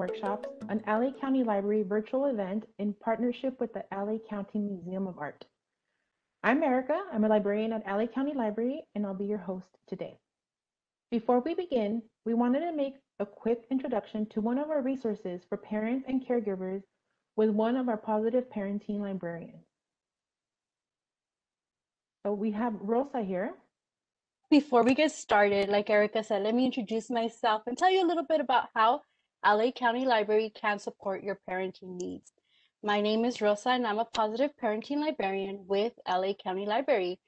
Workshops, an LA County Library virtual event in partnership with the LA County Museum of Art. I'm Erica, I'm a librarian at LA County Library, and I'll be your host today. Before we begin, we wanted to make a quick introduction to one of our resources for parents and caregivers with one of our positive parenting librarians. So we have Rosa here. Before we get started, like Erica said, let me introduce myself and tell you a little bit about how LA County Library can support your parenting needs. My name is Rosa and I'm a positive parenting librarian with LA County Library.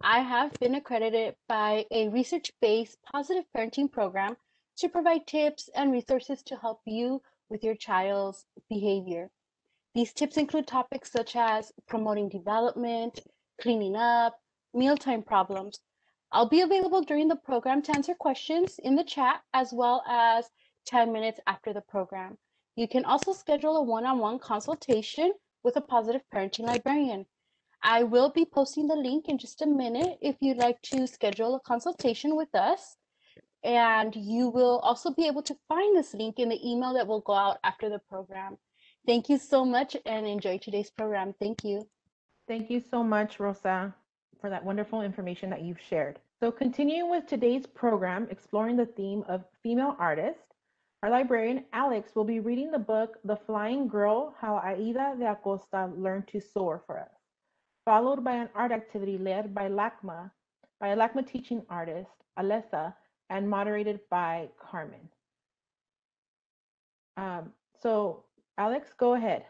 I have been accredited by a research-based positive parenting program to provide tips and resources to help you with your child's behavior. These tips include topics such as promoting development, cleaning up, mealtime problems. I'll be available during the program to answer questions in the chat as well as 10 minutes after the program. You can also schedule a one-on-one consultation with a positive parenting librarian. I will be posting the link in just a minute if you'd like to schedule a consultation with us. And you will also be able to find this link in the email that will go out after the program. Thank you so much and enjoy today's program. Thank you. Thank you so much, Rosa, for that wonderful information that you've shared. So continuing with today's program, exploring the theme of female artists, our librarian, Alex, will be reading the book, The Flying Girl, How Aida de Acosta Learned to Soar for us followed by an art activity led by LACMA, by a LACMA teaching artist, Alessa, and moderated by Carmen. Um, so, Alex, go ahead.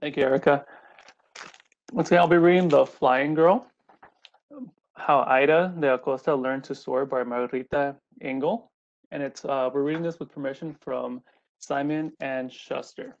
Thank you, Erica. Once again, I'll be reading The Flying Girl, How Aida de Acosta Learned to Soar by Margarita Engle. And it's uh, we're reading this with permission from Simon and Schuster.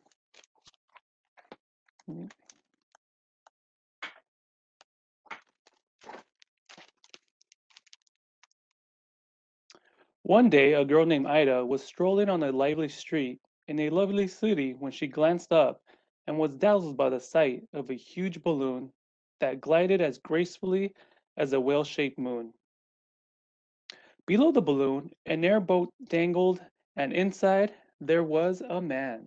One day, a girl named Ida was strolling on a lively street in a lovely city when she glanced up and was dazzled by the sight of a huge balloon that glided as gracefully as a whale-shaped moon. Below the balloon, an airboat dangled, and inside there was a man.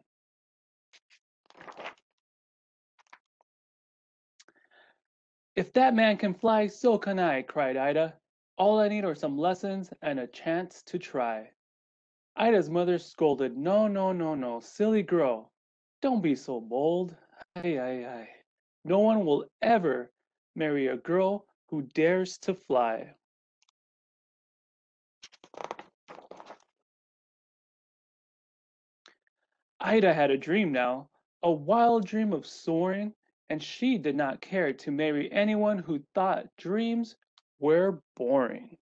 If that man can fly, so can I, cried Ida. All I need are some lessons and a chance to try. Ida's mother scolded, No, no, no, no, silly girl. Don't be so bold. Ay, ay, ay. No one will ever marry a girl who dares to fly. Ida had a dream now, a wild dream of soaring, and she did not care to marry anyone who thought dreams we're boring.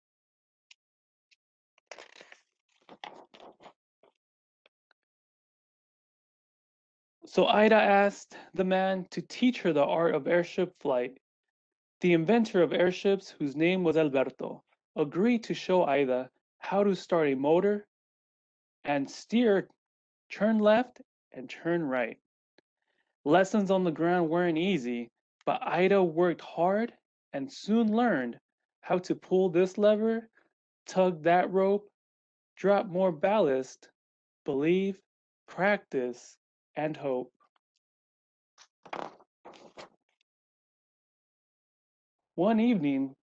So Ida asked the man to teach her the art of airship flight. The inventor of airships, whose name was Alberto, agreed to show Ida how to start a motor and steer, turn left and turn right. Lessons on the ground weren't easy, but Ida worked hard and soon learned how to pull this lever, tug that rope, drop more ballast, believe, practice, and hope. One evening,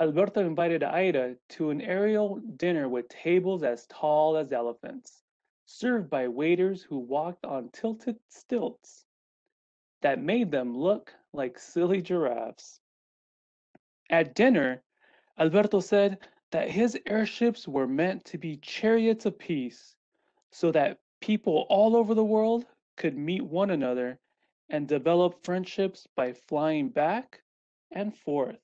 Alberto invited Ida to an aerial dinner with tables as tall as elephants, served by waiters who walked on tilted stilts that made them look like silly giraffes. At dinner, Alberto said that his airships were meant to be chariots of peace so that people all over the world could meet one another and develop friendships by flying back and forth.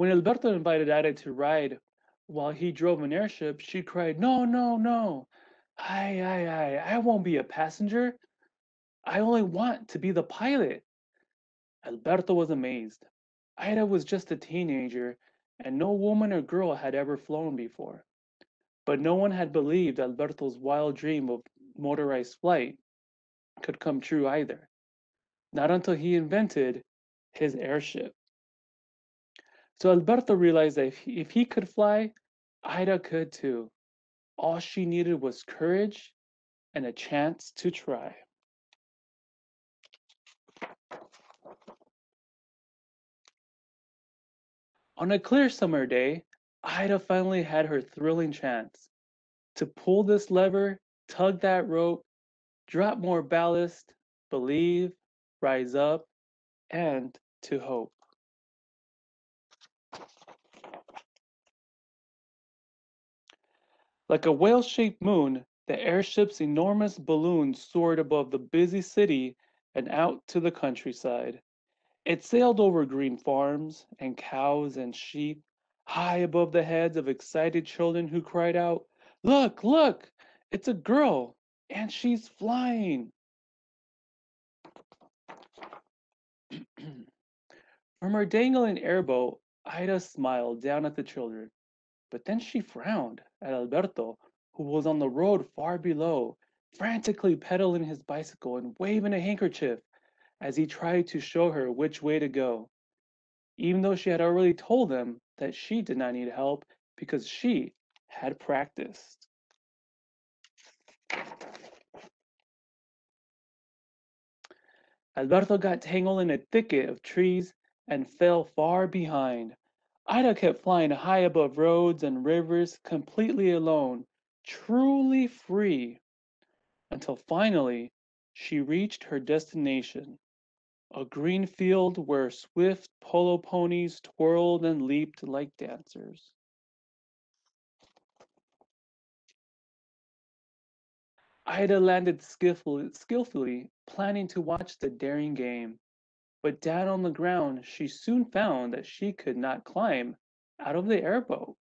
When Alberto invited Ada to ride while he drove an airship, she cried, No, no, no. I, I, I, I won't be a passenger. I only want to be the pilot. Alberto was amazed. Ida was just a teenager, and no woman or girl had ever flown before. But no one had believed Alberto's wild dream of motorized flight could come true either. Not until he invented his airship. So Alberto realized that if he, if he could fly, Ida could too. All she needed was courage and a chance to try. On a clear summer day, Ida finally had her thrilling chance to pull this lever, tug that rope, drop more ballast, believe, rise up, and to hope. Like a whale shaped moon, the airship's enormous balloon soared above the busy city and out to the countryside. It sailed over green farms and cows and sheep, high above the heads of excited children who cried out, Look, look, it's a girl, and she's flying. From her dangling airboat, Ida smiled down at the children, but then she frowned at Alberto, who was on the road far below, frantically pedaling his bicycle and waving a handkerchief as he tried to show her which way to go, even though she had already told him that she did not need help because she had practiced. Alberto got tangled in a thicket of trees and fell far behind. Ida kept flying high above roads and rivers, completely alone, truly free, until finally she reached her destination a green field where swift polo ponies twirled and leaped like dancers. Ida landed skillfully, skillfully, planning to watch the daring game. But down on the ground, she soon found that she could not climb out of the airboat.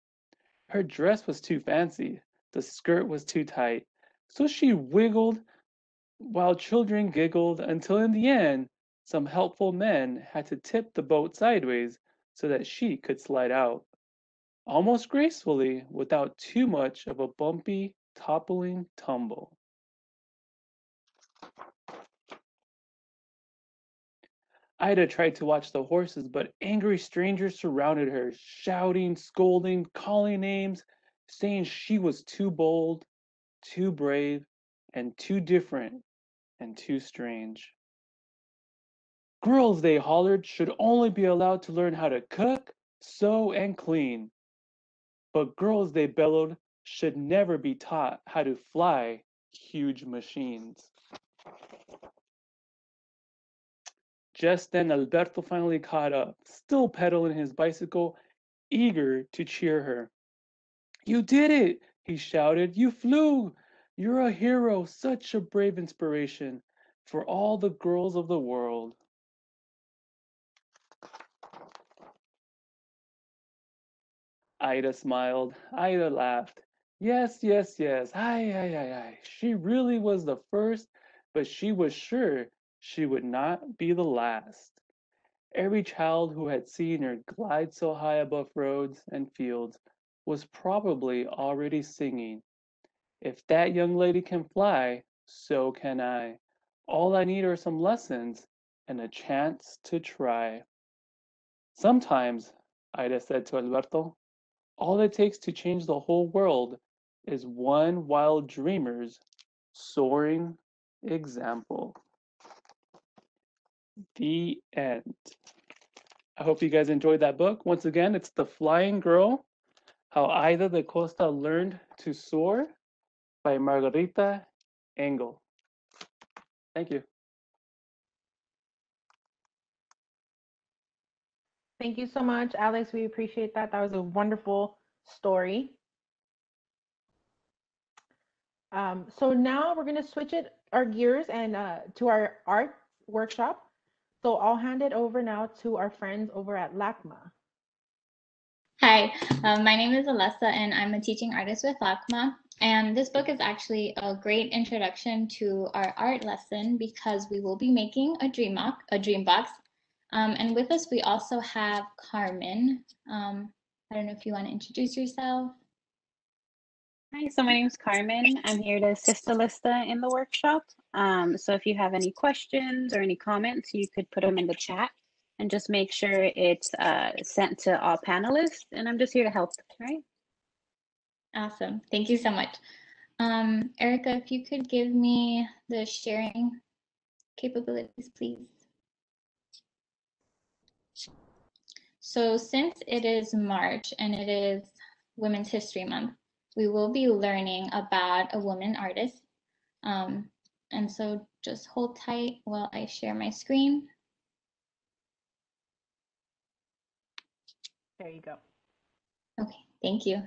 Her dress was too fancy, the skirt was too tight, so she wiggled while children giggled until in the end, some helpful men had to tip the boat sideways so that she could slide out, almost gracefully without too much of a bumpy, toppling tumble. Ida tried to watch the horses, but angry strangers surrounded her, shouting, scolding, calling names, saying she was too bold, too brave, and too different and too strange. Girls, they hollered, should only be allowed to learn how to cook, sew, and clean. But girls, they bellowed, should never be taught how to fly huge machines. Just then, Alberto finally caught up, still pedaling his bicycle, eager to cheer her. You did it, he shouted. You flew. You're a hero, such a brave inspiration for all the girls of the world. Ida smiled. Ida laughed. Yes, yes, yes. Aye, aye, aye, aye. She really was the first, but she was sure she would not be the last. Every child who had seen her glide so high above roads and fields was probably already singing, If that young lady can fly, so can I. All I need are some lessons and a chance to try. Sometimes, Ida said to Alberto, all it takes to change the whole world is one wild dreamer's soaring example. The end. I hope you guys enjoyed that book. Once again, it's The Flying Girl How Ida de Costa Learned to Soar by Margarita Engle. Thank you. Thank you so much, Alex. We appreciate that. That was a wonderful story. Um, so now we're going to switch it our gears and uh, to our art workshop. So I'll hand it over now to our friends over at LACMA. Hi, um, my name is Alessa and I'm a teaching artist with LACMA. And this book is actually a great introduction to our art lesson because we will be making a dream, box, a dream box. Um, and with us, we also have Carmen. Um, I don't know if you want to introduce yourself. Hi, so my name is Carmen. I'm here to assist Alyssa in the workshop. Um, so if you have any questions or any comments, you could put them in the chat and just make sure it's uh, sent to all panelists. And I'm just here to help, right? Awesome. Thank you so much. Um, Erica, if you could give me the sharing capabilities, please. So since it is March and it is Women's History Month, we will be learning about a woman artist. Um, and so just hold tight while I share my screen. There you go. Okay, thank you.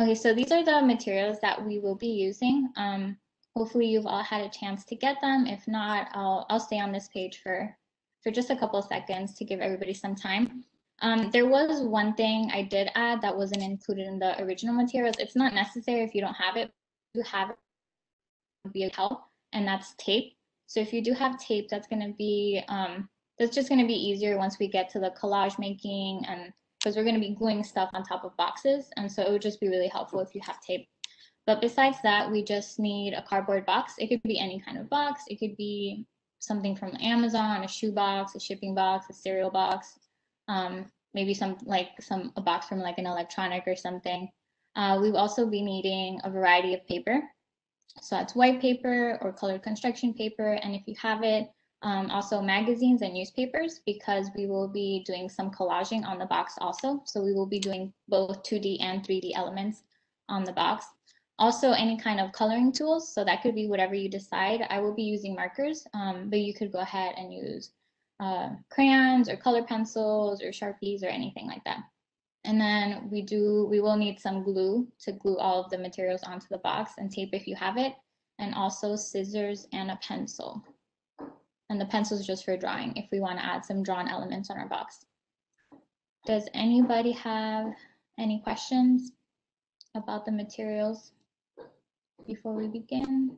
Okay, so these are the materials that we will be using. Um, hopefully you've all had a chance to get them. If not, I'll, I'll stay on this page for, for just a couple seconds to give everybody some time. Um, there was one thing I did add that wasn't included in the original materials. It's not necessary if you don't have it. You have it be a help, and that's tape. So if you do have tape, that's going to be um, that's just going to be easier once we get to the collage making and because we're going to be gluing stuff on top of boxes. And so it would just be really helpful if you have tape. But besides that, we just need a cardboard box. It could be any kind of box. It could be something from Amazon, a shoe box, a shipping box, a cereal box, um, maybe some like some a box from like an electronic or something. Uh, we'll also be needing a variety of paper. So that's white paper or colored construction paper. And if you have it, um, also magazines and newspapers because we will be doing some collaging on the box also. So we will be doing both 2D and 3D elements on the box. Also any kind of coloring tools. So that could be whatever you decide. I will be using markers, um, but you could go ahead and use uh, crayons or color pencils or Sharpies or anything like that. And then we do, we will need some glue to glue all of the materials onto the box and tape if you have it, and also scissors and a pencil. And the pencil is just for drawing if we want to add some drawn elements on our box. Does anybody have any questions about the materials before we begin?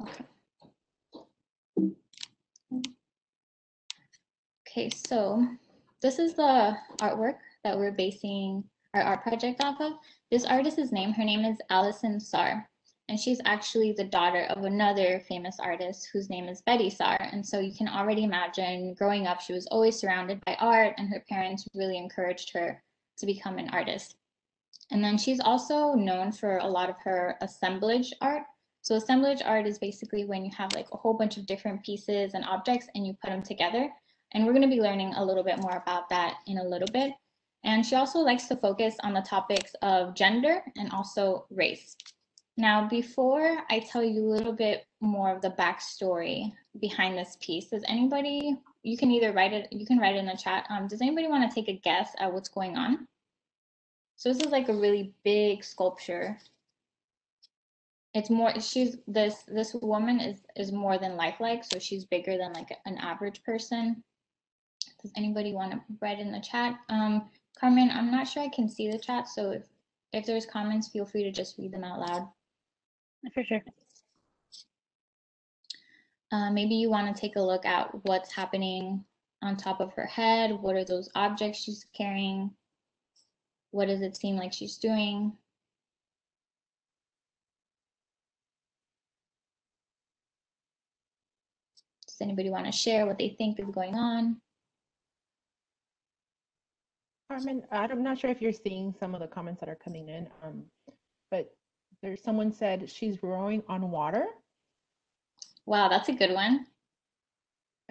Okay. Okay, so this is the artwork that we're basing our art project off of. This artist's name, her name is Alison Saar and she's actually the daughter of another famous artist whose name is Betty Saar. And so you can already imagine growing up, she was always surrounded by art, and her parents really encouraged her to become an artist. And then she's also known for a lot of her assemblage art. So assemblage art is basically when you have like a whole bunch of different pieces and objects and you put them together. And we're going to be learning a little bit more about that in a little bit. And she also likes to focus on the topics of gender and also race. Now, before I tell you a little bit more of the backstory behind this piece, does anybody, you can either write it, you can write it in the chat. Um, does anybody want to take a guess at what's going on? So this is like a really big sculpture. It's more, she's, this, this woman is, is more than lifelike. So she's bigger than like an average person. Does anybody want to write in the chat? Um, Carmen, I'm not sure I can see the chat. So if, if there's comments, feel free to just read them out loud. For sure. Uh, maybe you want to take a look at what's happening on top of her head. What are those objects she's carrying? What does it seem like she's doing? Does anybody want to share what they think is going on? Carmen, I'm not sure if you're seeing some of the comments that are coming in, um, but there's someone said she's rowing on water. Wow, that's a good one.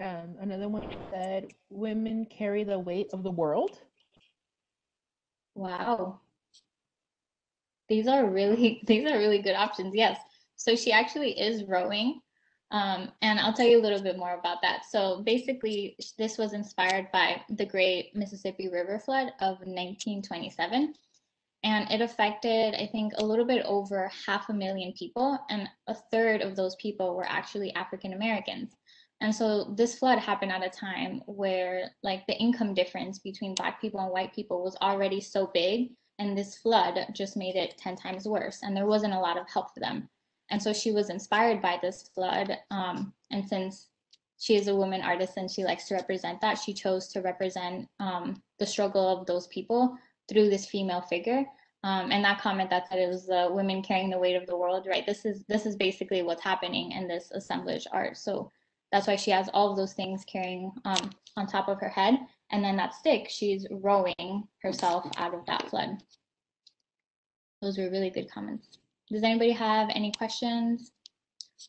Um, another one said women carry the weight of the world. Wow. These are really these are really good options. Yes. So she actually is rowing. Um, and I'll tell you a little bit more about that. So basically, this was inspired by the Great Mississippi River flood of 1927 and it affected i think a little bit over half a million people and a third of those people were actually african americans and so this flood happened at a time where like the income difference between black people and white people was already so big and this flood just made it 10 times worse and there wasn't a lot of help for them and so she was inspired by this flood um, and since she is a woman artist and she likes to represent that she chose to represent um, the struggle of those people through this female figure. Um, and that comment that said it was the women carrying the weight of the world, right? This is this is basically what's happening in this assemblage art. So that's why she has all of those things carrying um, on top of her head. And then that stick, she's rowing herself out of that flood. Those were really good comments. Does anybody have any questions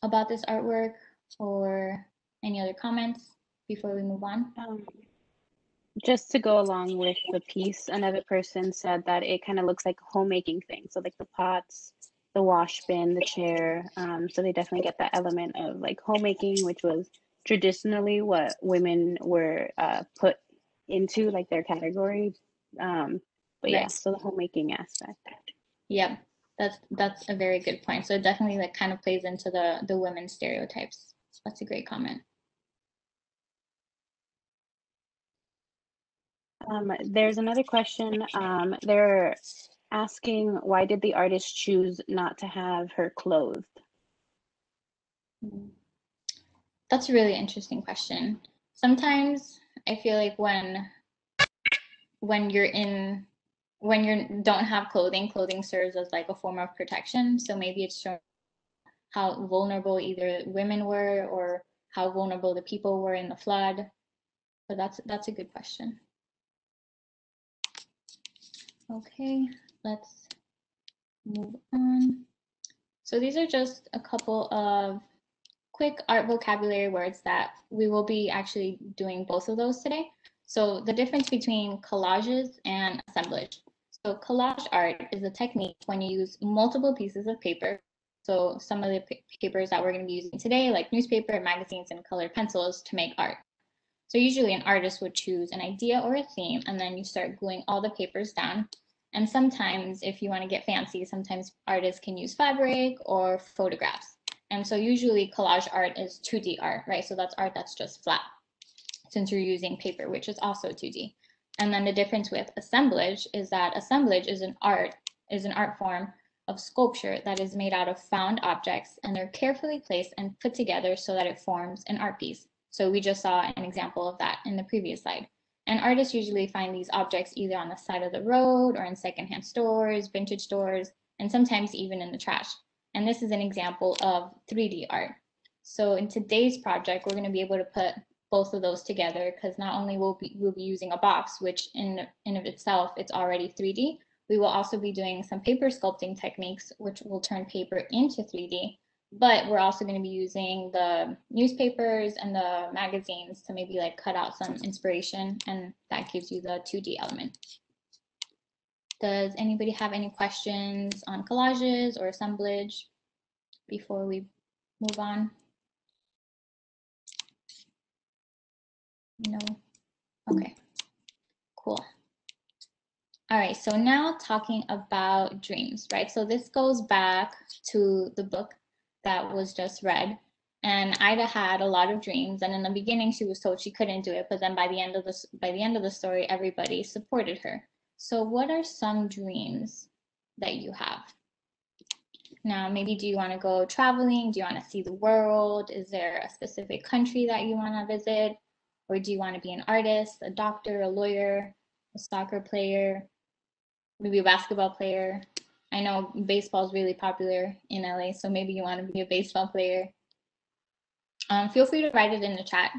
about this artwork or any other comments before we move on? Um, just to go along with the piece, another person said that it kind of looks like a homemaking thing. So like the pots, the wash bin, the chair. Um, so they definitely get that element of like homemaking, which was traditionally what women were uh, put into like their category. Um, but yeah, Right. so the homemaking aspect. Yep, that's that's a very good point. So it definitely like kind of plays into the the women stereotypes. That's a great comment. Um, there's another question. Um, they're asking why did the artist choose not to have her clothed? That's a really interesting question. Sometimes I feel like when when you're in when you don't have clothing, clothing serves as like a form of protection. So maybe it's showing how vulnerable either women were or how vulnerable the people were in the flood. But that's that's a good question. Okay, let's move on. So these are just a couple of quick art vocabulary words that we will be actually doing both of those today. So the difference between collages and assemblage. So collage art is a technique when you use multiple pieces of paper. So some of the papers that we're going to be using today, like newspaper, magazines, and colored pencils to make art. So usually an artist would choose an idea or a theme, and then you start gluing all the papers down. And sometimes, if you want to get fancy, sometimes artists can use fabric or photographs. And so usually collage art is 2D art, right? So that's art that's just flat since you're using paper, which is also 2D. And then the difference with assemblage is that assemblage is an art, is an art form of sculpture that is made out of found objects and they're carefully placed and put together so that it forms an art piece. So we just saw an example of that in the previous slide. And artists usually find these objects either on the side of the road or in secondhand stores, vintage stores, and sometimes even in the trash. And this is an example of 3D art. So in today's project, we're going to be able to put both of those together because not only will be, we'll be using a box, which in, in of itself, it's already 3D, we will also be doing some paper sculpting techniques, which will turn paper into 3D. But we're also going to be using the newspapers and the magazines to maybe like cut out some inspiration, and that gives you the 2D element. Does anybody have any questions on collages or assemblage before we move on? No? Okay, cool. All right, so now talking about dreams, right? So this goes back to the book that was just read. And Ida had a lot of dreams, and in the beginning she was told she couldn't do it, but then by the end of the by the end of the story, everybody supported her. So what are some dreams that you have? Now, maybe do you want to go traveling? Do you want to see the world? Is there a specific country that you want to visit? Or do you want to be an artist, a doctor, a lawyer, a soccer player, maybe a basketball player? I know baseball is really popular in LA, so maybe you want to be a baseball player. Um, feel free to write it in the chat,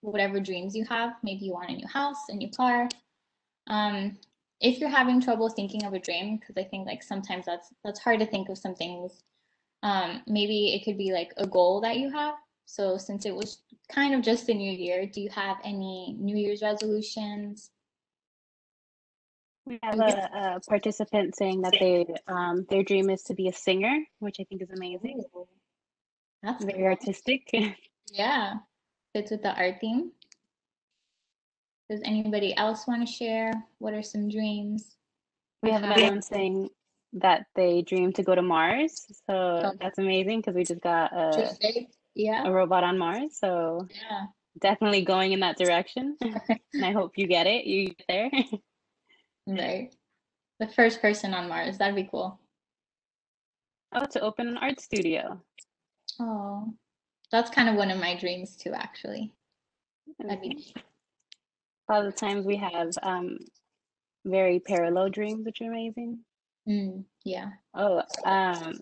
whatever dreams you have. Maybe you want a new house, a new car. Um, if you're having trouble thinking of a dream, because I think like sometimes that's that's hard to think of some things. Um, maybe it could be like a goal that you have. So since it was kind of just the new year, do you have any New Year's resolutions? We have a, a participant saying that they um, their dream is to be a singer, which I think is amazing. Ooh, That's Very cool. artistic. Yeah, fits with the art theme. Does anybody else want to share? What are some dreams? We have another one saying that they dream to go to Mars. So that's amazing because we just got a, Tuesday? Yeah, a robot on Mars. So yeah. definitely going in that direction. and I hope you get it. You get there. Right. The first person on Mars. That'd be cool. oh, to open an art studio. Oh, that's kind of one of my dreams too, actually. That'd be A lot of the times we have um, very parallel dreams, which are amazing. Mm, yeah. Oh, um,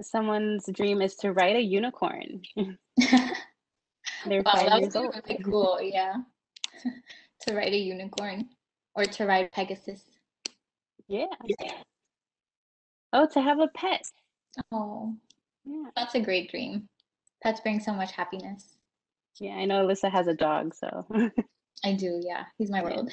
someone's dream is to ride a unicorn. They're Wow, five that years old. really cool. Yeah. to ride a unicorn or to ride Pegasus. Yeah. Oh, to have a pet. Oh, Yeah. that's a great dream. Pets bring so much happiness. Yeah, I know Alyssa has a dog, so I do, yeah. He's my world.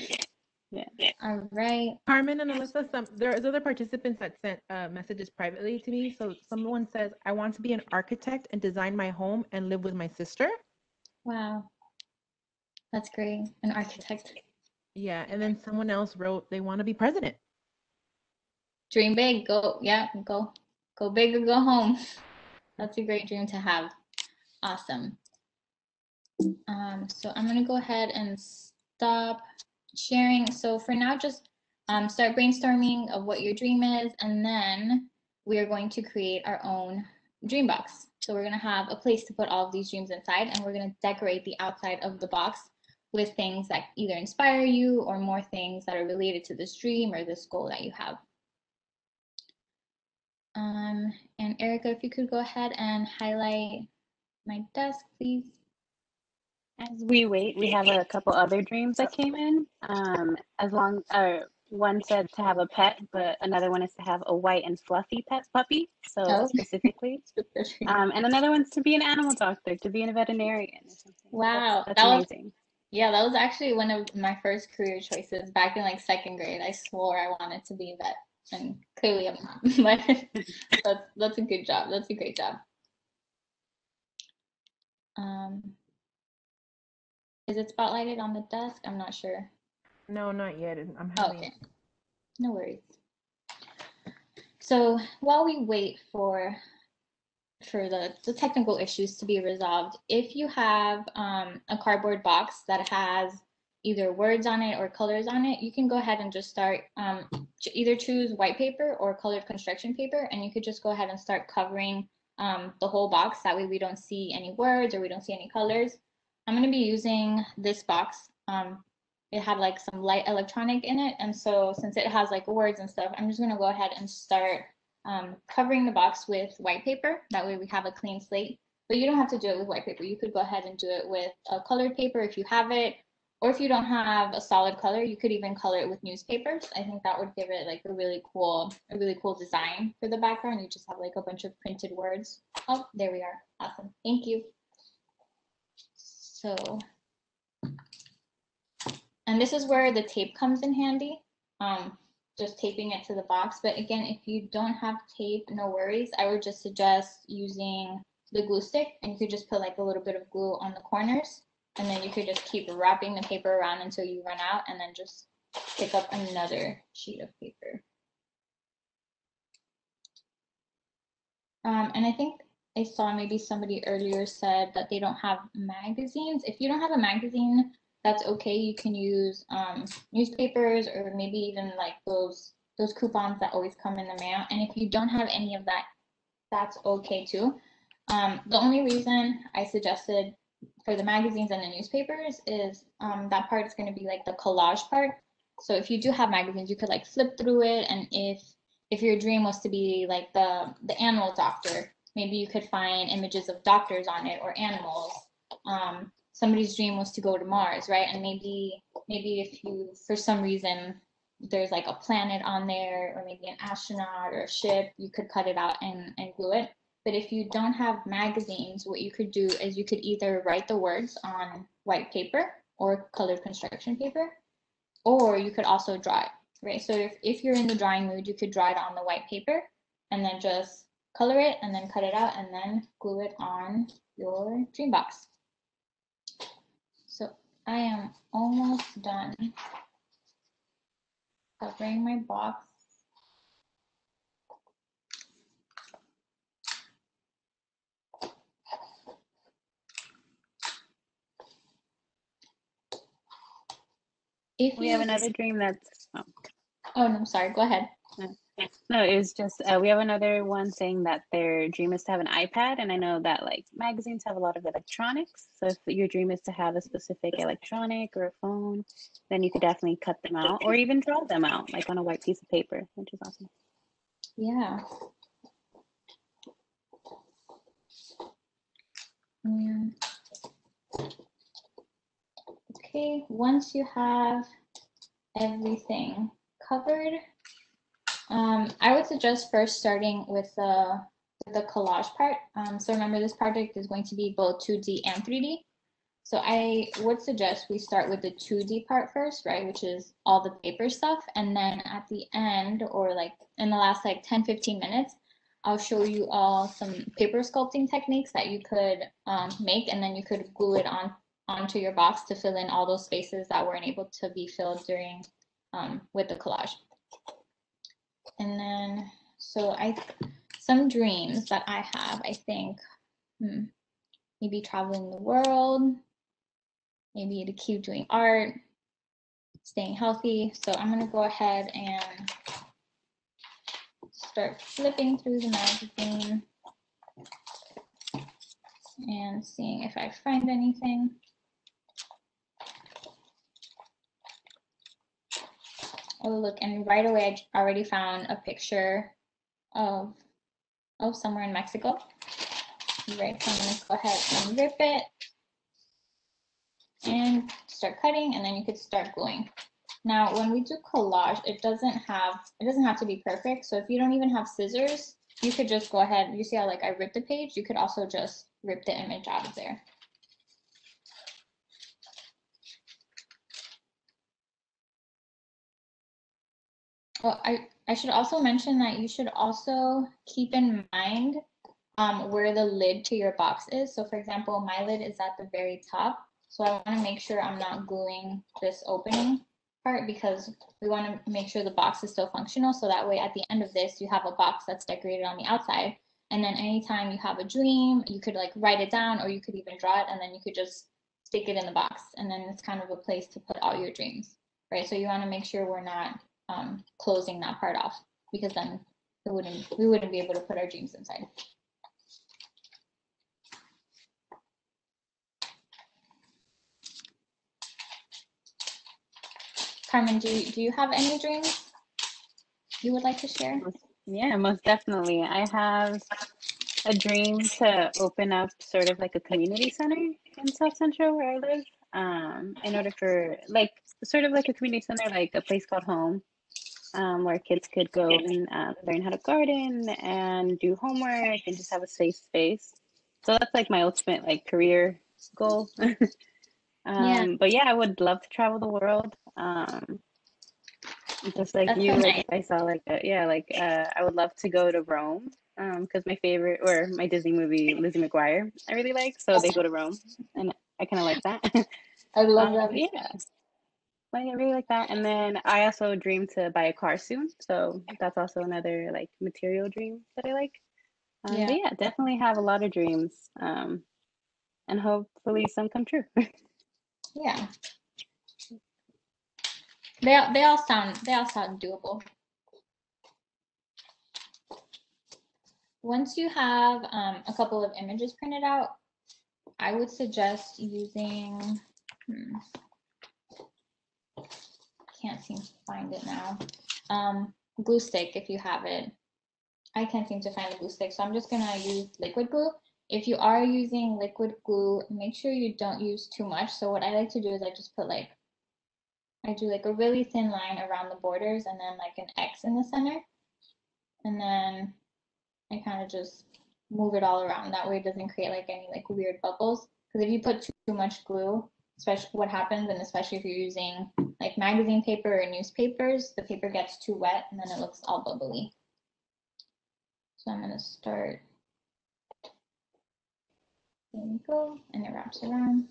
Yeah. All right. Carmen and Alyssa, some there's other participants that sent uh, messages privately to me. So someone says, "I want to be an architect and design my home and live with my sister." Wow. That's great. An architect. Yeah, and then someone else wrote they want to be president. Dream big. Go, yeah, go. Go big or go home. That's a great dream to have. Awesome. Um, so I'm gonna go ahead and stop sharing. So for now, just um, start brainstorming of what your dream is, and then we are going to create our own dream box. So we're gonna have a place to put all of these dreams inside, and we're gonna decorate the outside of the box with things that either inspire you or more things that are related to this dream or this goal that you have. Um, and Erica, if you could go ahead and highlight my desk, please. As we wait, we have a couple other dreams that came in. Um, as long, uh, one said to have a pet, but another one is to have a white and fluffy pet puppy. So Oh. specifically, um, and another one's to be an animal doctor, to be a veterinarian or something. That's- Wow, that's, that was- amazing. Yeah, that was actually one of my first career choices back in like second grade. I swore I wanted to be a vet, and clearly I'm not. But that's that's a good job. That's a great job. Um, is it spotlighted on the desk? I'm not sure. No, not yet. I'm Oh, having. okay. No worries. So while we wait for for the, the technical issues to be resolved, if you have um, a cardboard box that has either words on it or colors on it, you can go ahead and just start um, either choose white paper or colored construction paper, and you could just go ahead and start covering um, the whole box. That way we don't see any words or we don't see any colors. I'm going to be using this box. Um, it had like some light electronic in it. And so since it has like words and stuff, I'm just gonna go ahead and start um, covering the box with white paper. That way we have a clean slate. But you don't have to do it with white paper. You could go ahead and do it with a colored paper if you have it. Or if you don't have a solid color, you could even color it with newspapers. I think that would give it like a really cool, a really cool design for the background. You just have like a bunch of printed words. Oh, there we are. Awesome. Thank you. So and this is where the tape comes in handy. Um, just taping it to the box. But again, if you don't have tape, no worries. I would just suggest using the glue stick and you could just put like a little bit of glue on the corners and then you could just keep wrapping the paper around until you run out and then just pick up another sheet of paper. Um, and I think I saw maybe somebody earlier said that they don't have magazines. If you don't have a magazine, that's okay. You can use um, newspapers or maybe even like those those coupons that always come in the mail. And if you don't have any of that, that's okay too. Um, the only reason I suggested for the magazines and the newspapers is um, that part is going to be like the collage part. So if you do have magazines, you could like flip through it, and if if your dream was to be like the the animal doctor, maybe you could find images of doctors on it or animals. Um, somebody's dream was to go to Mars, right? And maybe maybe if you for some reason there's like a planet on there or maybe an astronaut or a ship, you could cut it out and, and glue it. But if you don't have magazines, what you could do is you could either write the words on white paper or colored construction paper, or you could also draw it, right? So if, if you're in the drawing mood, you could draw it on the white paper and then just color it and then cut it out and then glue it on your dream box. So I am almost done covering my box. If We have another dream that's. Oh. Oh, no, sorry. Go ahead. No, it was just uh, we have another one saying that their dream is to have an iPad, and I know that like magazines have a lot of electronics. So if your dream is to have a specific electronic or a phone, then you could definitely cut them out or even draw them out like on a white piece of paper, which is awesome. Yeah. Yeah. Okay. once you have everything covered, um, I would suggest first starting with the, the collage part. Um, so remember this project is going to be both 2D and 3D. So I would suggest we start with the 2D part first, right, which is all the paper stuff. And then at the end or like in the last like 10, 15 minutes, I'll show you all some paper sculpting techniques that you could um, make and then you could glue it on onto your box to fill in all those spaces that weren't able to be filled during um, with the collage. And then, so I, some dreams that I have, I think, hmm, maybe traveling the world, maybe to keep doing art, staying healthy. So I'm gonna go ahead and start flipping through the magazine and seeing if I find anything. Oh, look, and right away I already found a picture of, of somewhere in Mexico. Right, so I'm gonna go ahead and rip it and start cutting, and then you could start gluing. Now, when we do collage, it doesn't have, it doesn't have to be perfect. So if you don't even have scissors, you could just go ahead, you see how like I ripped the page, you could also just rip the image out of there. Well, I, I should also mention that you should also keep in mind um, where the lid to your box is. So for example, my lid is at the very top. So I want to make sure I'm not gluing this opening part because we want to make sure the box is still functional. So that way at the end of this, you have a box that's decorated on the outside. And then anytime you have a dream, you could like write it down or you could even draw it and then you could just stick it in the box. And then it's kind of a place to put all your dreams, right? So you want to make sure we're not um, closing that part off because then it wouldn't, we wouldn't be able to put our dreams inside. Carmen, do you, do you have any dreams you would like to share? Yeah, most definitely. I have a dream to open up sort of like a community center in South Central where I live. Um, in order for like sort of like a community center, like a place called home, um, where kids could go and uh, learn how to garden and do homework and just have a safe space. So that's like my ultimate like career goal. um, Yeah. But yeah, I would love to travel the world. Um, just like That's you, so like. I saw like uh, yeah, like uh, I would love to go to Rome. Um, because my favorite or my Disney movie Lizzie McGuire, I really like. So they go to Rome, and I kind of like that. I love Um, that. yeah. I really like that. And then I also dream to buy a car soon. So that's also another like material dream that I like. Um, Yeah. But yeah, definitely have a lot of dreams. Um, and hopefully some come true. Yeah. They all- they all sound they all sound doable. Once you have um, a couple of images printed out, I would suggest using. hmm, can't seem to find it now. Um, glue stick if you have it. I can't seem to find the glue stick, so I'm just gonna use liquid glue. If you are using liquid glue, make sure you don't use too much. So what I like to do is I just put like, I do like a really thin line around the borders and then like an X in the center. And then I kind of just move it all around. That way it doesn't create like any like weird bubbles. Because if you put too, too much glue, especially what happens, and especially if you're using like magazine paper or newspapers, the paper gets too wet and then it looks all bubbly. So I'm gonna start. There we go, and it wraps around.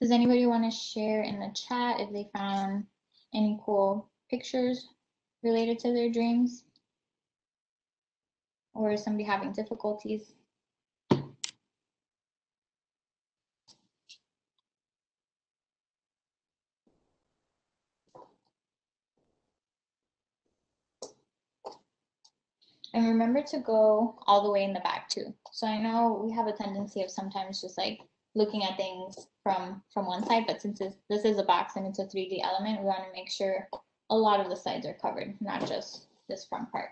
Does anybody want to share in the chat if they found any cool pictures related to their dreams? Or is somebody having difficulties? And remember to go all the way in the back too. So I know we have a tendency of sometimes just like looking at things from from one side, but since this, this is a box and it's a 3D element, we want to make sure a lot of the sides are covered, not just this front part.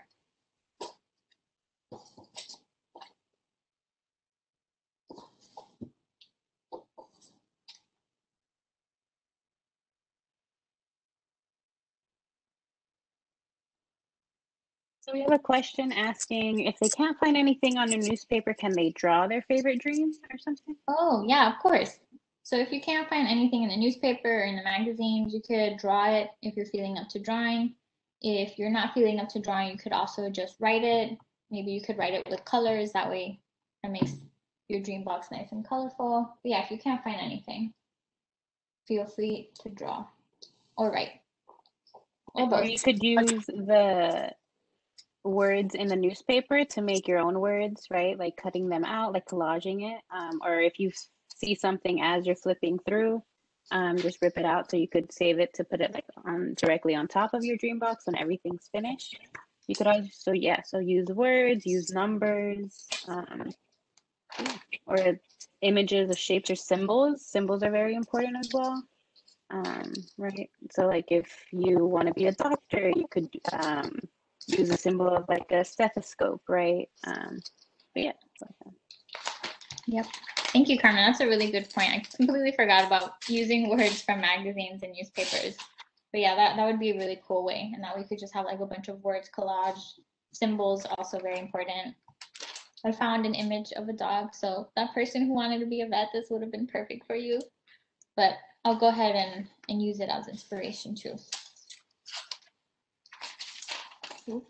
So we have a question asking if they can't find anything on a newspaper, can they draw their favorite dream or something? Oh, yeah, of course. So if you can't find anything in the newspaper or in the magazines, you could draw it if you're feeling up to drawing. If you're not feeling up to drawing, you could also just write it. Maybe you could write it with colors. That way it makes your dream box nice and colorful. But yeah, if you can't find anything, feel free to draw or write. Or Or you could use the words in the newspaper to make your own words, right? Like cutting them out, like collaging it. Um, or if you see something as you're flipping through, um, just rip it out so you could save it to put it like on directly on top of your dream box when everything's finished. You could also, yeah, so use words, use numbers, um, or images of shapes or symbols. Symbols are very important as well. Um, right. So like if you want to be a doctor, you could um, use a symbol of like a stethoscope, right? Um, but yeah, that. Thank you, Carmen. That's a really good point. I completely forgot about using words from magazines and newspapers. But yeah, that, that would be a really cool way. And that we could just have like a bunch of words, collage, symbols, also very important. I found an image of a dog. So that person who wanted to be a vet, this would have been perfect for you. But I'll go ahead and, and use it as inspiration too. And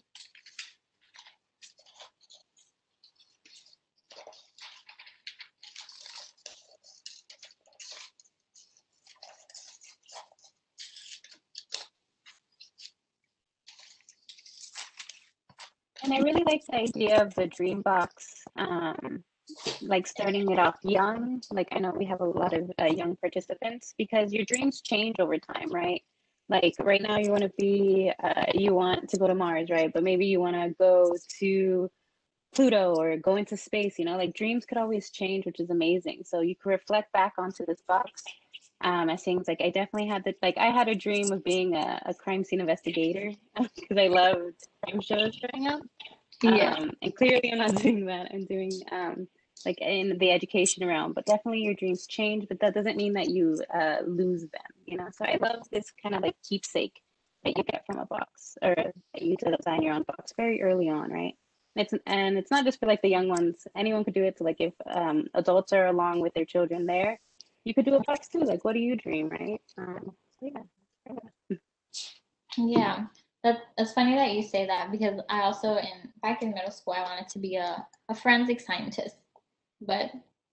I really like the idea of the dream box, um, like starting it off young. Like I know we have a lot of uh, young participants because your dreams change over time, right? Like right now you want to be, uh, you want to go to Mars, right? But maybe you want to go to Pluto or go into space, you know, like dreams could always change, which is amazing. So you can reflect back onto this box um, as things like I definitely had the, like I had a dream of being a, a crime scene investigator because I loved crime shows growing up. Um, and clearly I'm not doing that. I'm doing um, like in the education realm, but definitely your dreams change, but that doesn't mean that you uh, lose them, you know? So I love this kind of like keepsake that you get from a box or that you design your own box very early on, right? It's and it's not just for like the young ones. Anyone could do it. So like if um, adults are along with their children there, you could do a box too. Like, what do you dream, right? Um, yeah. Yeah, that, that's funny that you say that because I also in back in middle school I wanted to be a, a forensic scientist, but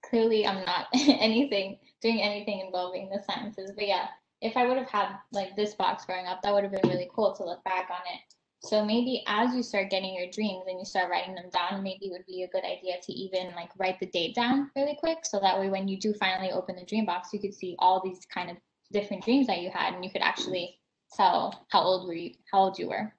clearly I'm not anything doing anything involving the sciences. But yeah, if I would have had like this box growing up, that would have been really cool to look back on it. So maybe as you start getting your dreams and you start writing them down, maybe it would be a good idea to even like write the date down really quick. So that way when you do finally open the dream box, you could see all these kind of different dreams that you had and you could actually tell how old were you how old you were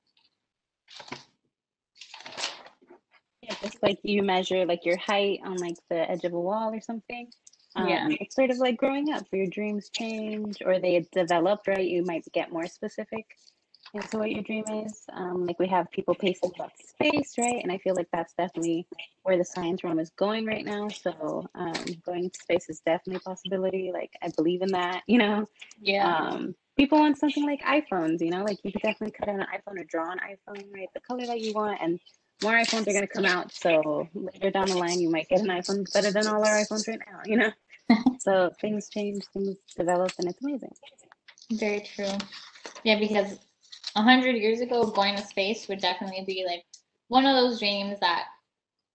Yeah, just like you measure like your height on like the edge of a wall or something. Um, Yeah. It's sort of like growing up. Your dreams change or they develop, right? You might get more specific into what your dream is. Um, like we have people pacing about space, right? And I feel like that's definitely where the science realm is going right now. So um, going to space is definitely a possibility. Like I believe in that, you know. Yeah. Um, people want something like iPhones, you know, like you could definitely cut out an iPhone or draw an iPhone, right? The color that you want, and more iPhones are going to come out. So later down the line, you might get an iPhone better than all our iPhones right now, you know? so things change, things develop, and it's amazing. very true yeah because a hundred years ago going to space would definitely be like one of those dreams that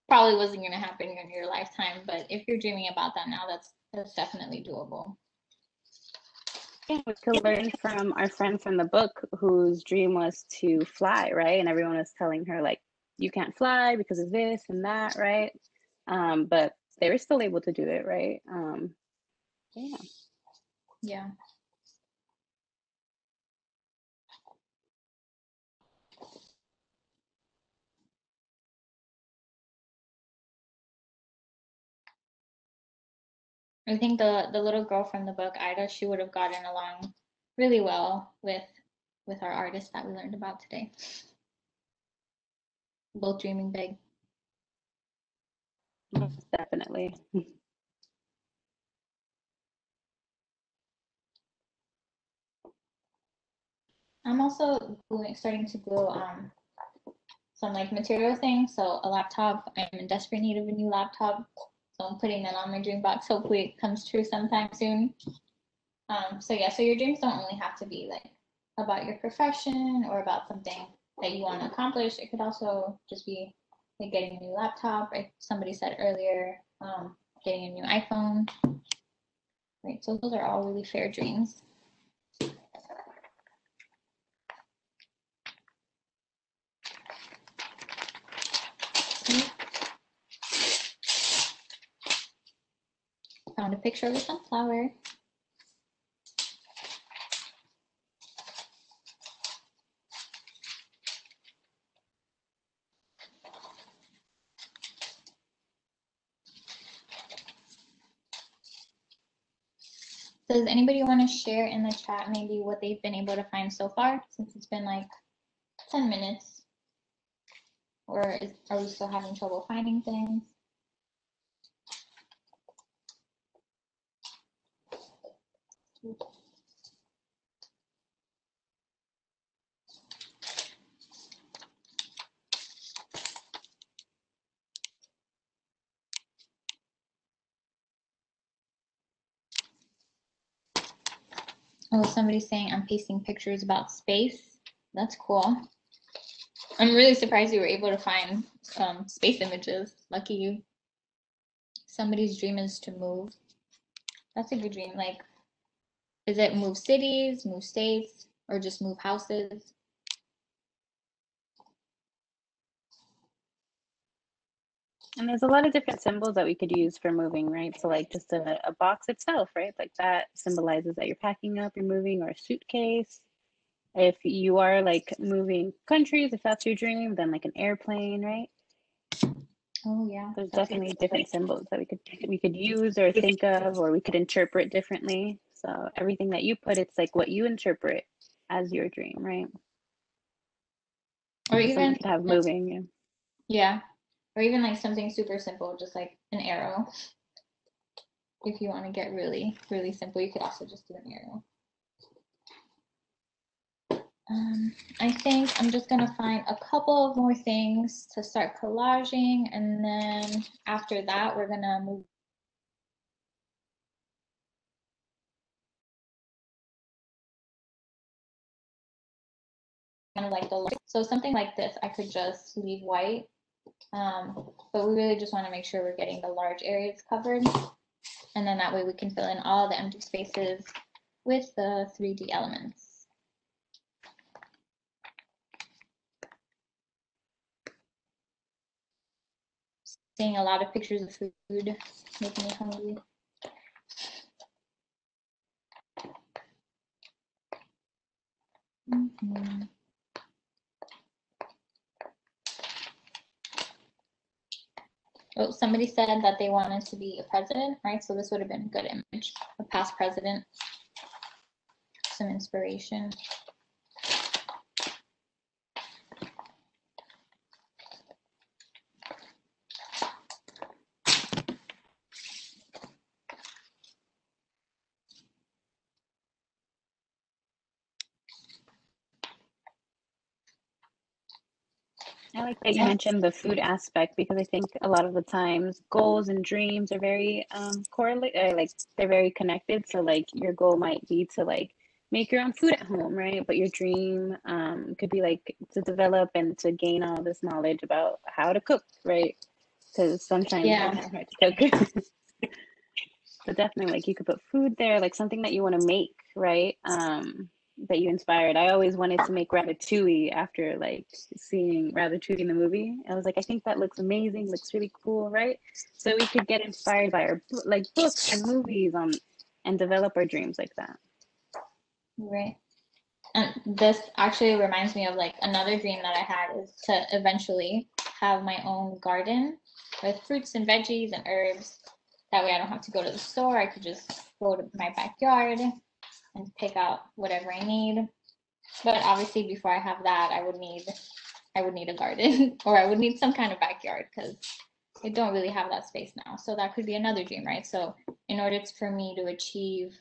probably wasn't going to happen in your lifetime but if you're dreaming about that now that's that's definitely doable Yeah, we could learn from our friend from the book whose dream was to fly, right? And everyone was telling her, like, you can't fly because of this and that, right? Um, but they were still able to do it, right? Um, yeah. Yeah. I think the the little girl from the book Aida, she would have gotten along really well with with our artist that we learned about today. Both dreaming big. Most definitely. I'm also going, starting to glue um some like material things. So a laptop, I'm in desperate need of a new laptop. So I'm putting that on my dream box. Hopefully it comes true sometime soon. Um, so yeah, so your dreams don't only have to be like about your profession or about something that you want to accomplish. It could also just be like getting a new laptop, like somebody said earlier, um, getting a new iPhone. Right, so those are all really fair dreams. Found a picture of a sunflower. Does anybody want to share in the chat maybe what they've been able to find so far since it's been like 10 minutes? Or is, are we still having trouble finding things? Oh, somebody's saying I'm pasting pictures about space. That's cool. I'm really surprised you were able to find um, space images. Lucky you. Somebody's dream is to move. That's a good dream. Like, is it move cities, move states, or just move houses? And there's a lot of different symbols that we could use for moving, right? So like just a, a box itself, right? Like that symbolizes that you're packing up, you're moving, or a suitcase. If you are like moving countries, if that's your dream, then like an airplane, right? Oh yeah. There's that's definitely good. different symbols that we could we could use or think of or we could interpret differently. So everything that you put, it's like what you interpret as your dream, right? Or Someone even could have moving. Yeah. yeah, or even like something super simple, just like an arrow. If you want to get really, really simple, you could also just do an arrow. Um, I think I'm just gonna find a couple of more things to start collaging, and then after that, we're gonna move. Kind of like the so something like this, I could just leave white, um, but we really just want to make sure we're getting the large areas covered, and then that way we can fill in all the empty spaces with the 3D elements. seeing a lot of pictures of food making me hungry. Mhm. Oh, somebody said that they wanted to be a president, right? So this would have been a good image, a past president. Some inspiration. That you mentioned the food aspect because I think a lot of the times goals and dreams are very um correlate uh, like they're very connected. So like your goal might be to like make your own food at home, right? But your dream um could be like to develop and to gain all this knowledge about how to cook, right? Because sometimes Yeah. hard to cook. so definitely like you could put food there, like something that you want to make, right? Um that you inspired. I always wanted to make ratatouille after like seeing Ratatouille in the movie. I was like, I think that looks amazing, looks really cool, right? So we could get inspired by our like books and movies um and develop our dreams like that. Right. And this actually reminds me of like another dream that I had is to eventually have my own garden with fruits and veggies and herbs. That way I don't have to go to the store. I could just go to my backyard and pick out whatever I need. But obviously before I have that, I would need I would need a garden or I would need some kind of backyard because I don't really have that space now. So that could be another dream, right? So in order for me to achieve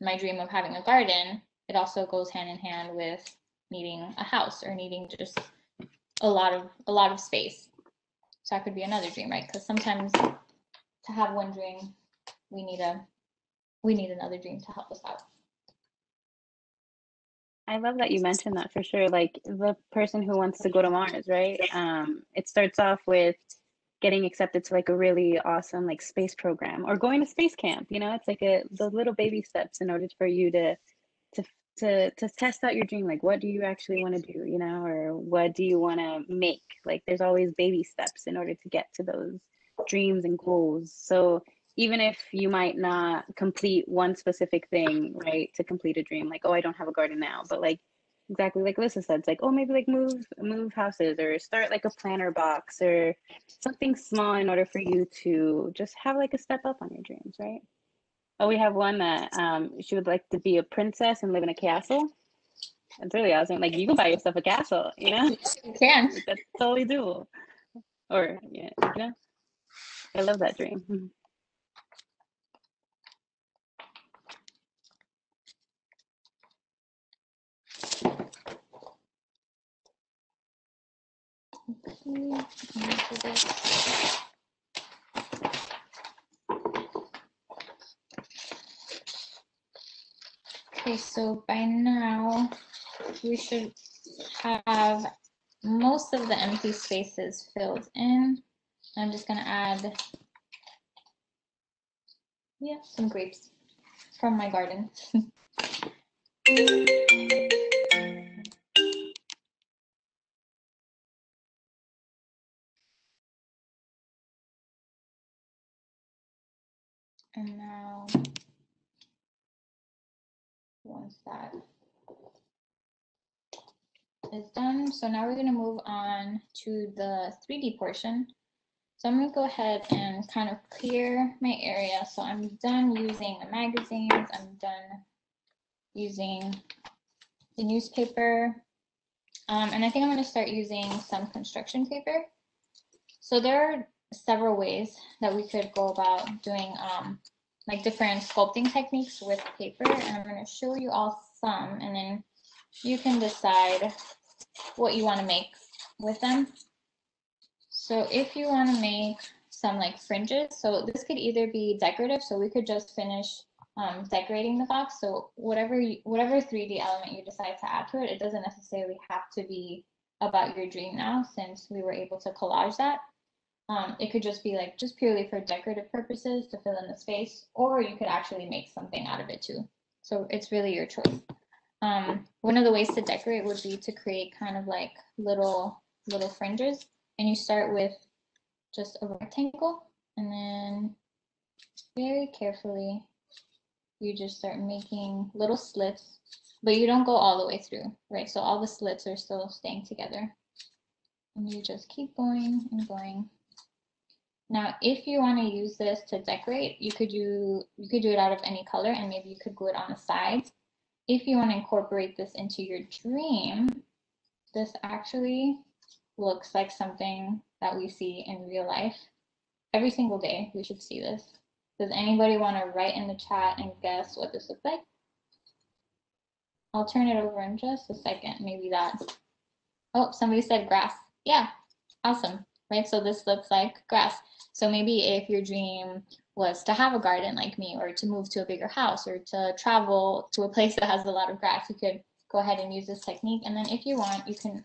my dream of having a garden, it also goes hand in hand with needing a house or needing just a lot of a lot of space. So that could be another dream, right? Because sometimes to have one dream, we need a we need another dream to help us out. I love that you mentioned that for sure. Like the person who wants to go to Mars, right? Um, it starts off with getting accepted to like a really awesome like space program or going to space camp. You know, it's like a the little baby steps in order for you to to to to test out your dream. Like, what do you actually want to do? You know, or what do you want to make? Like, there's always baby steps in order to get to those dreams and goals. So even if you might not complete one specific thing, right, to complete a dream, like, oh, I don't have a garden now, but like exactly like Lisa said, it's like, oh, maybe like move move houses or start like a planner box or something small in order for you to just have like a step up on your dreams, right? Oh, we have one that um she would like to be a princess and live in a castle. That's really awesome. Like you can buy yourself a castle, you know? You can. That's totally doable. Or yeah, you know? I love that dream. Okay, so by now we should have most of the empty spaces filled in. I'm just gonna add, yeah, some grapes from my garden. Once that is done, so now we're gonna move on to the 3D portion. So I'm gonna go ahead and kind of clear my area. So I'm done using the magazines, I'm done using the newspaper. Um, and I think I'm gonna start using some construction paper. So there are several ways that we could go about doing um, like different sculpting techniques with paper. And I'm going to show you all some, and then you can decide what you want to make with them. So if you want to make some like fringes, so this could either be decorative, so we could just finish um, decorating the box. So whatever you, whatever 3D element you decide to add to it, it doesn't necessarily have to be about your dream now, since we were able to collage that. Um, it could just be like just purely for decorative purposes to fill in the space, or you could actually make something out of it too. So it's really your choice. Um, one of the ways to decorate would be to create kind of like little little fringes, and you start with just a rectangle, and then very carefully you just start making little slits, but you don't go all the way through, right? So all the slits are still staying together. And you just keep going and going now, if you want to use this to decorate, you could do you could do it out of any color and maybe you could glue it on the sides. If you want to incorporate this into your dream, this actually looks like something that we see in real life. Every single day, we should see this. Does anybody want to write in the chat and guess what this looks like? I'll turn it over in just a second. Maybe that. Oh, somebody said grass. Yeah, awesome. Right, so this looks like grass. So maybe if your dream was to have a garden like me or to move to a bigger house or to travel to a place that has a lot of grass, you could go ahead and use this technique. And then if you want, you can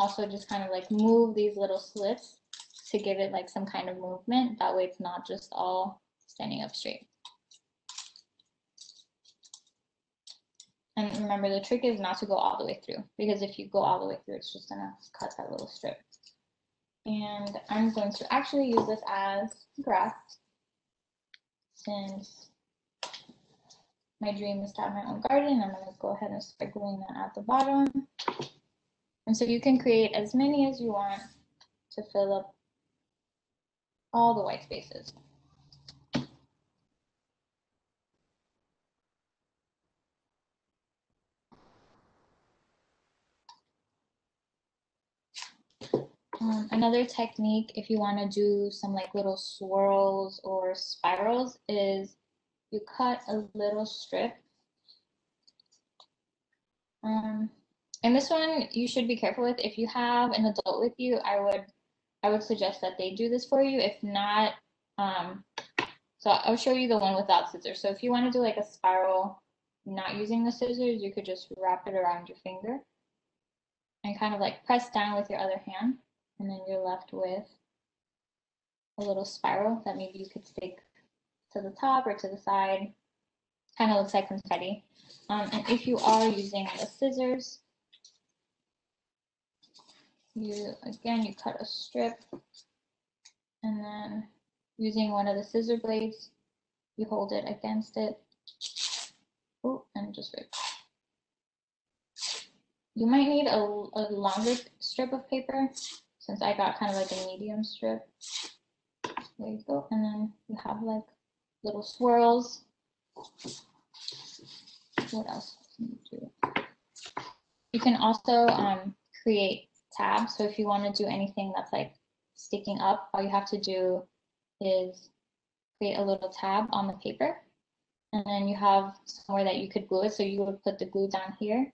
also just kind of like move these little slits to give it like some kind of movement. That way it's not just all standing up straight. And remember, the trick is not to go all the way through because if you go all the way through, it's just gonna cut that little strip. And I'm going to actually use this as grass since my dream is to have my own garden. I'm going to go ahead and start gluing that at the bottom. And so you can create as many as you want to fill up all the white spaces. Um, another technique, if you want to do some like little swirls or spirals, is you cut a little strip. Um, and this one you should be careful with. If you have an adult with you, I would I would suggest that they do this for you. If not, um, so I'll show you the one without scissors. So if you want to do like a spiral, not using the scissors, you could just wrap it around your finger and kind of like press down with your other hand. And then you're left with a little spiral that maybe you could stick to the top or to the side. Kind of looks like confetti. Um, and if you are using the scissors, you again you cut a strip and then using one of the scissor blades you hold it against it Ooh, and just rip you might need a, a longer strip of paper since I got kind of like a medium strip there you go and then you have like little swirls what else can you do you can also um, create tabs. So if you want to do anything that's like sticking up, all you have to do is create a little tab on the paper. And then you have somewhere that you could glue it. So you would put the glue down here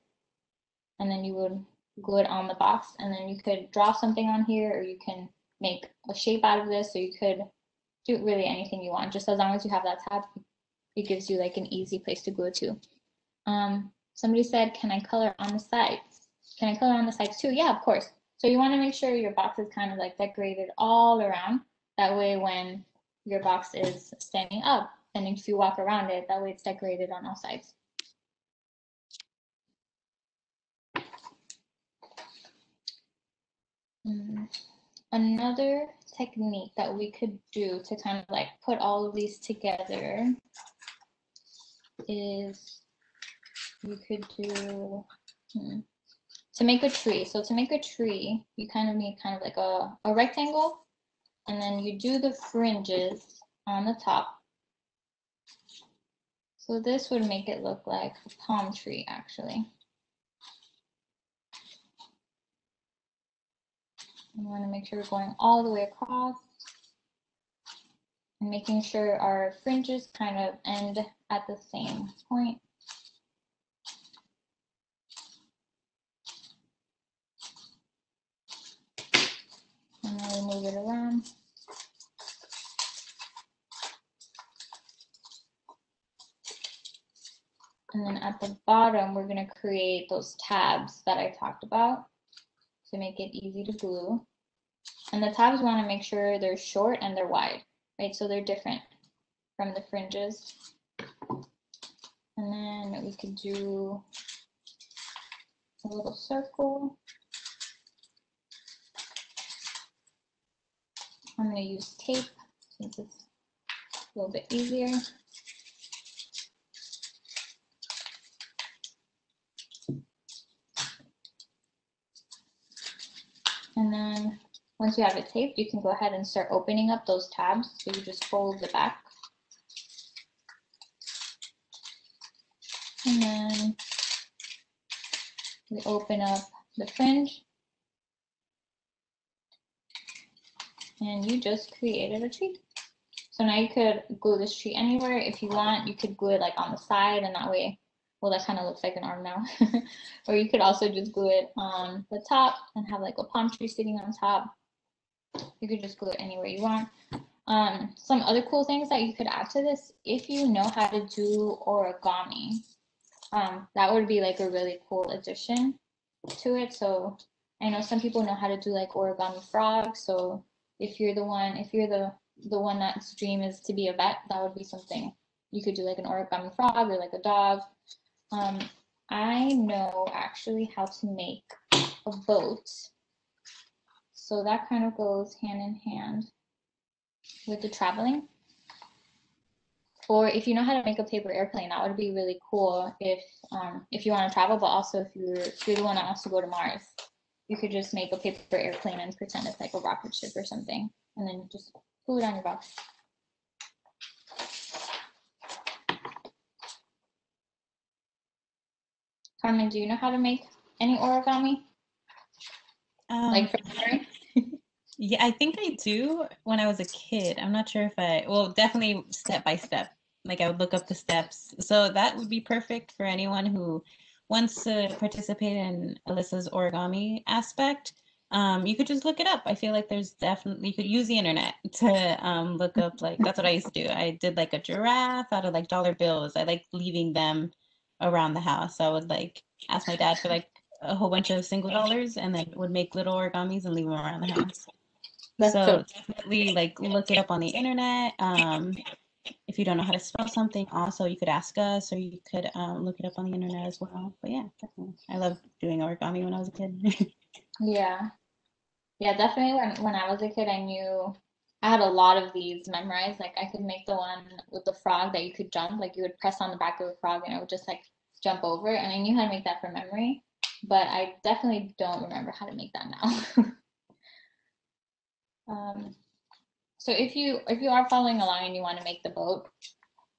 and then you would glue it on the box. And then you could draw something on here or you can make a shape out of this. So you could do really anything you want. Just as long as you have that tab, it gives you like an easy place to glue to. Um, somebody said, can I color on the sides? Can I color on the sides too? Yeah, of course. So you want to make sure your box is kind of like decorated all around. That way when your box is standing up and if you walk around it, that way it's decorated on all sides. Mm. Another technique that we could do to kind of like put all of these together is you could do, hmm, to make a tree. So to make a tree, you kind of need kind of like a, a rectangle and then you do the fringes on the top. So this would make it look like a palm tree actually. We want to make sure we're going all the way across and making sure our fringes kind of end at the same point. and then we move it around. And then at the bottom, we're going to create those tabs that I talked about to make it easy to glue. And the tabs want to make sure they're short and they're wide, right? So they're different from the fringes. And then we could do a little circle. I'm going to use tape since it's a little bit easier. And then once you have it taped, you can go ahead and start opening up those tabs. So you just fold the back. And then we open up the fringe. and you just created a tree. So now you could glue this tree anywhere. If you want, you could glue it like on the side and that way, well, that kind of looks like an arm now. or you could also just glue it on the top and have like a palm tree sitting on top. You could just glue it anywhere you want. Um, some other cool things that you could add to this, if you know how to do origami, um, that would be like a really cool addition to it. So I know some people know how to do like origami frogs. So if you're the one, if you're the the one that's dream is to be a vet, that would be something you could do like an origami frog or like a dog. Um, I know actually how to make a boat. So that kind of goes hand in hand with the traveling. Or if you know how to make a paper airplane, that would be really cool if um, if you want to travel, but also if you're, if you're the one that wants to go to Mars you could just make a paper airplane and pretend it's like a rocket ship or something, and then just glue it on your box. Carmen, do you know how to make any origami? Um, Like from memory? Yeah, I think I do when I was a kid. I'm not sure if I, well, definitely step by step. Like I would look up the steps. So that would be perfect for anyone who wants to participate in Alyssa's origami aspect. Um, you could just look it up. I feel like there's definitely, you could use the internet to um, look up, like, that's what I used to do. I did like a giraffe out of like dollar bills. I like leaving them around the house. So I would like ask my dad for like a whole bunch of single dollars and then would make little origamis and leave them around the house. That's so so definitely like look it up on the internet. Um, if you don't know how to spell something, also you could ask us or you could um, look it up on the internet as well. But yeah, definitely. I loved doing origami when I was a kid. Yeah. Yeah, definitely when when I was a kid, I knew I had a lot of these memorized. Like I could make the one with the frog that you could jump, like you would press on the back of the frog and it would just like jump over. And I knew how to make that from memory, but I definitely don't remember how to make that now. Um, so if you if you are following along and you want to make the boat,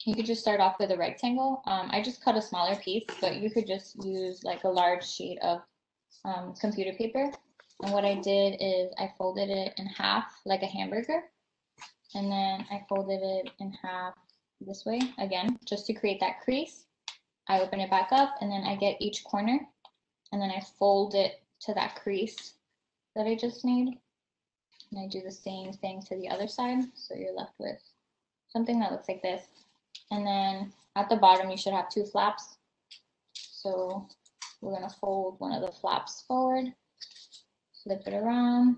you could just start off with a rectangle. Um, I just cut a smaller piece, but you could just use like a large sheet of um, computer paper. And what I did is I folded it in half like a hamburger. And then I folded it in half this way again, just to create that crease. I open it back up and then I get each corner and then I fold it to that crease that I just made. And I do the same thing to the other side. So you're left with something that looks like this. And then at the bottom, you should have two flaps. So we're gonna fold one of the flaps forward, flip it around,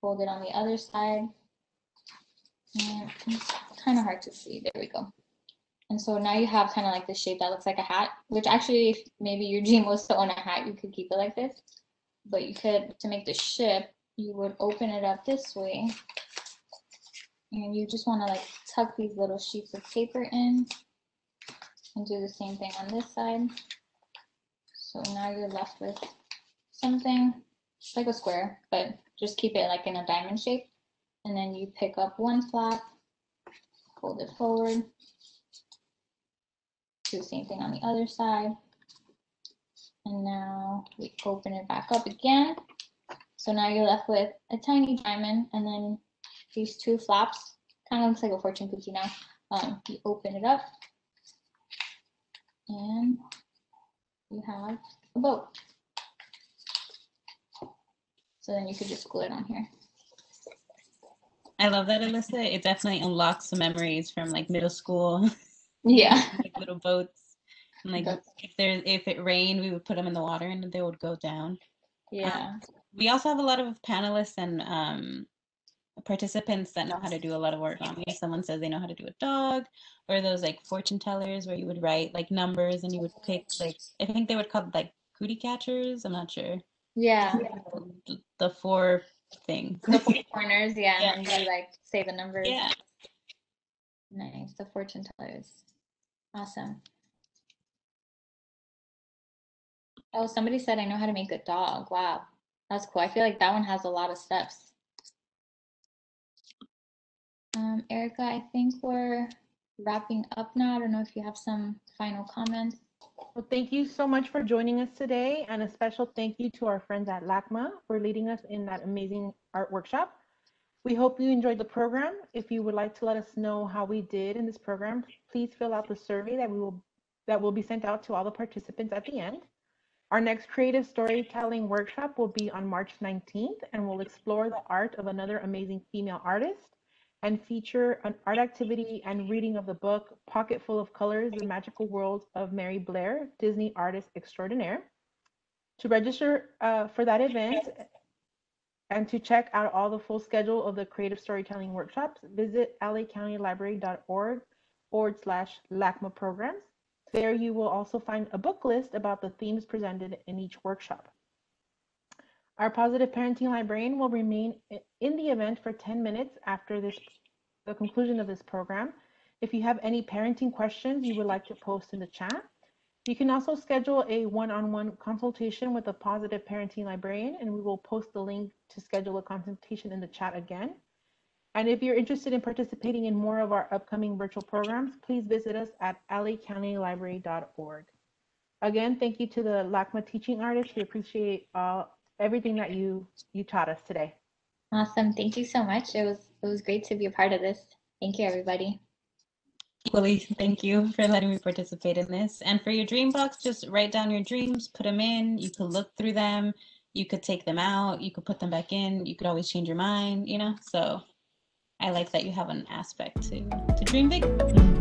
fold it on the other side. And it's kind of hard to see. There we go. And so now you have kind of like the shape that looks like a hat, which actually, maybe your dream was to own a hat, you could keep it like this. But you could, to make the ship, you would open it up this way. And you just want to like tuck these little sheets of paper in and do the same thing on this side. So now you're left with something like a square, but just keep it like in a diamond shape. And then you pick up one flap, fold it forward, do the same thing on the other side. And now we open it back up again. So now you're left with a tiny diamond and then these two flaps, kind of looks like a fortune cookie now. Um, you open it up and you have a boat. So then you could just glue it on here. I love that, Alyssa. It definitely unlocks some memories from like middle school, Yeah. like little boats. And like That's- if there if it rained, we would put them in the water and they would go down. Yeah. We also have a lot of panelists and um, participants that know how to do a lot of origami. Someone says they know how to do a dog, or those like fortune tellers where you would write like numbers and you would pick like I think they would call it like cootie catchers. I'm not sure. Yeah. The- four things. The four corners, yeah, Yeah. and you like say the numbers. yeah. Nice. The fortune tellers. Awesome. Oh, somebody said I know how to make a dog. Wow. That's cool. I feel like that one has a lot of steps. Um, Erica, I think we're wrapping up now. I don't know if you have some final comments. Well, thank you so much for joining us today, and a special thank you to our friends at LACMA for leading us in that amazing art workshop. We hope you enjoyed the program. If you would like to let us know how we did in this program, please fill out the survey that we will that will be sent out to all the participants at the end. Our next creative storytelling workshop will be on March 19th, and we'll explore the art of another amazing female artist and feature an art activity and reading of the book Pocket Full of Colors The Magical World of Mary Blair, Disney Artist Extraordinaire. To register uh, for that event and to check out all the full schedule of the creative storytelling workshops, visit lacountylibrary.org forward slash LACMA programs. There you will also find a book list about the themes presented in each workshop. Our positive parenting librarian will remain in the event for 10 minutes after this, the conclusion of this program. If you have any parenting questions you would like to post in the chat, you can also schedule a one-on-one consultation with a positive parenting librarian, and we will post the link to schedule a consultation in the chat again. And if you're interested in participating in more of our upcoming virtual programs, please visit us at lacountylibrary.org. Again, thank you to the LACMA teaching artists. We appreciate uh, everything that you you taught us today. Awesome. Thank you so much. It was it was great to be a part of this. Thank you, everybody. Equally, thank you for letting me participate in this. And for your dream box, just write down your dreams, put them in. You could look through them. You could take them out. You could put them back in. You could always change your mind, you know? So I like that you have an aspect to, to dream big.